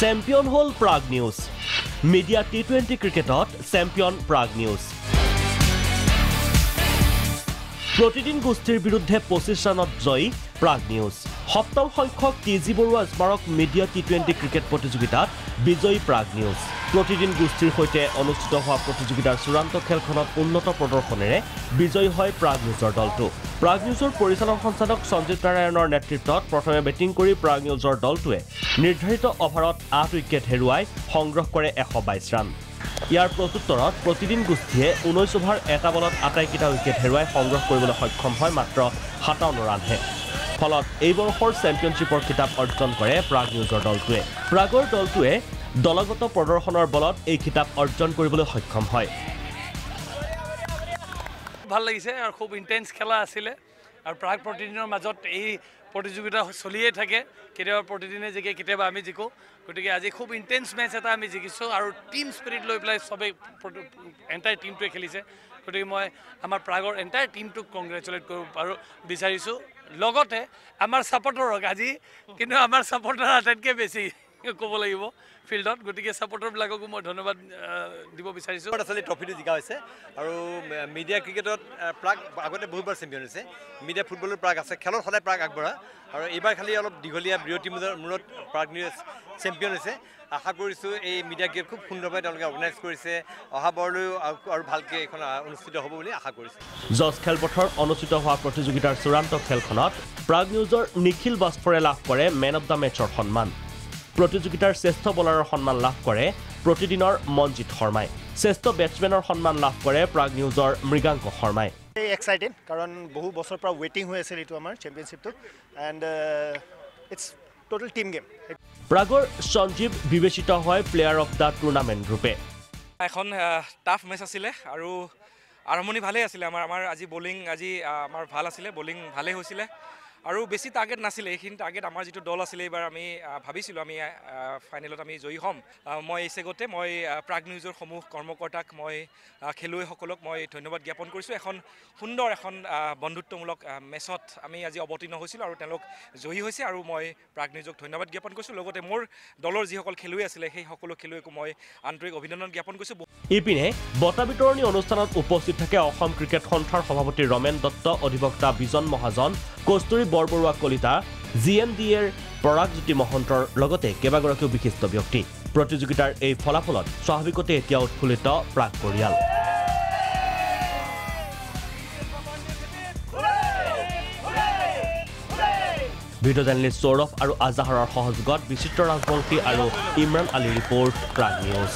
Champion হ'ল Prag news media T twenty ক্ৰিকেটত champion Prag news Pratidin গোষ্ঠীৰ বিৰুদ্ধে পঁচিছ ৰানত জয়ী প্ৰাগ নিউজ সপ্তম সংখ্যক টি জি বৰুৱা স্মাৰক মিডিয়া টি টুৱেণ্টি ক্ৰিকেট প্ৰতিযোগিতাত বিজয়ী প্ৰাগ নিউজ প্ৰতিদিন গোষ্ঠীৰ সৈতে অনুষ্ঠিত হোৱা প্ৰতিযোগিতাৰ চূড়ান্ত খেলখনত উন্নত প্ৰদৰ্শনেৰে বিজয়ী হয় প্ৰাগ নিউজৰ দলটো। প্ৰাগ নিউজৰ পৰিচালন সঞ্চালক সঞ্জিত নাৰায়ণৰ নেতৃত্বত প্ৰথমে বেটিং কৰি প্ৰাগ নিউজৰ দলটোৱে নিৰ্ধাৰিত অভাৰত আঠ উইকেট হেৰুৱাই সংগ্ৰহ কৰে এশ বাইছ ৰান। ইয়াৰ প্ৰত্যুত্তৰত প্ৰতিদিন গোষ্ঠীয়ে ঊনৈছ অভাৰ এটা বলত আটাইকেইটা উইকেট হেৰুৱাই সংগ্ৰহ কৰিবলৈ সক্ষম হয় মাত্ৰ সাতাৱন্ন ৰানহে। ফলত এই বৰ্ষৰ চেম্পিয়নশ্বিপৰ খিতাপ অৰ্জন কৰে প্ৰাগ নিউজৰ দলটোৱে। প্ৰাগৰ দলটোৱে দলগত প্ৰদৰ্শনৰ বলত এই খিতাপ অৰ্জন কৰিবলৈ সক্ষম হয়। ভাল লাগিছে আৰু খুব ইণ্টেন্স খেলা আছিলে। আৰু প্ৰাগ প্ৰতিদিনৰ মাজত এই প্ৰতিযোগিতা চলিয়ে থাকে। কেতিয়াবা প্ৰতিদিনে জিকে কেতিয়াবা আমি জিকোঁ। গতিকে আজি খুব ইণ্টেন্স মেটচ এটা আমি জিকিছোঁ আৰু টীম স্পিৰিট লৈ পেলাই চবেই এণ্টায়াৰ টীমটোৱে খেলিছে। গতিকে মই আমাৰ প্ৰাগৰ এণ্টায়াৰ টীমটোক কংগ্ৰেচুলেট কৰিব পাৰোঁ বিচাৰিছোঁ। লগতে আমাৰ ছাপৰ্টাৰক আজি কিন্তু আমাৰ ছাপৰ্টাৰ আটাইতকৈ বেছি। ক'ব লাগিব। ফিল্ডত গতিকে ছাপৰ্টাৰবিলাককো মই ধন্যবাদ দিব বিচাৰিছোঁ। আচলতে ট্ৰফিটো জিকা হৈছে। আৰু মিডিয়া ক্ৰিকেটত প্ৰাগ আগতে বহুতবাৰ চেম্পিয়ন হৈছে। মিডিয়া ফুটবলৰ প্ৰাগ আছে। খেলত সদায় প্ৰাগ আগবঢ়া। আৰু এইবাৰ খালি অলপ দীঘলীয়া বিৰতি মূৰত প্ৰাগ নিউজ চেম্পিয়ন হৈছে। আশা কৰিছোঁ এই মিডিয়া ক্ৰিকেট খুব সুন্দৰভাৱে তেওঁলোকে অৰ্গেনাইজ কৰিছে। অহাবাৰলৈও আৰু- আৰু ভালকৈ এইখন অনুষ্ঠিত হ'ব বুলি আশা কৰিছোঁ। জজ খেলপথাৰত অনুষ্ঠিত হোৱা প্ৰতিযোগিতাৰ চূড়ান্ত খেলখনত প্ৰাগ নিউজৰ নিখিল বাস্ফৰে লাভ কৰে মেন অৱ দ্য মেটছৰ সন্মান। প্ৰতিযোগিতাৰ শ্ৰেষ্ঠ বলাৰৰ সন্মান লাভ কৰে প্ৰতিদিনৰ মনজিৎ শৰ্মাই। শ্ৰেষ্ঠ বেটছমেনৰ সন্মান লাভ কৰে প্ৰাগ নিউজৰ মৃগাংক শৰ্মাই। এক্সাইটেড কাৰণ বহু বছৰৰ পৰা ৱেইটিং হৈ আছিল এইটো আমাৰ চেম্পিয়নশ্বিপটো and it's total team game প্ৰাগৰ Sanjeev বিবেচিত হয় প্লেয়াৰ অৱ দ্য টুৰ্ণামেণ্ট ৰূপে। এখন টাফ মেচ আছিলে আৰু আৰম্ভণি ভালেই আছিলে। আমাৰ আমাৰ আজি বলিং আজি আমাৰ ভাল আছিলে বলিং ভালেই হৈছিলে। আৰু বেছি টাৰ্গেট নাছিলে এইখিনি টাৰ্গেট আমাৰ যিটো দল আছিলে এইবাৰ আমি ভাবিছিলোঁ আমি ফাইনেলত আমি জয়ী হ'ম। মই এই চেগতে মই প্ৰাগ নিউজৰ সমূহ কৰ্মকৰ্তাক মই খেলুৱৈসকলক মই ধন্যবাদ জ্ঞাপন কৰিছোঁ। এখন সুন্দৰ এখন বন্ধুত্বমূলক মেচত আমি আজি অৱতীৰ্ণ হৈছিলোঁ আৰু তেওঁলোক জয়ী হৈছে আৰু মই প্ৰাগ নিউজক ধন্যবাদ জ্ঞাপন কৰিছোঁ। লগতে মোৰ দলৰ যিসকল খেলুৱৈ আছিলে সেই সকলো খেলুৱৈকো মই আন্তৰিক অভিনন্দন জ্ঞাপন কৰিছোঁ। ইপিনে বঁটা বিতৰণী অনুষ্ঠানত উপস্থিত থাকে অসম ক্ৰিকেট সন্থাৰ সভাপতি ৰমেন দত্ত অধিবক্তা Bijan Mahajan Kasturi Borbaruah Kalita G N D এৰ পৰাগজ্যোতি মহন্তৰ লগতে কেইবাগৰাকীও বিশিষ্ট ব্যক্তি। প্ৰতিযোগিতাৰ এই ফলাফলত স্বাভাৱিকতে এতিয়া উৎফুল্লিত প্ৰাগ পৰিয়াল। ভিডিঅ' জাৰ্নেলিষ্ট সৌৰভ আৰু আজাহাৰৰ সহযোগত বিচিত্ৰ ৰাজবংশী আৰু ইমৰান আলী ৰিপৰ্ট প্ৰাগ নিউজ।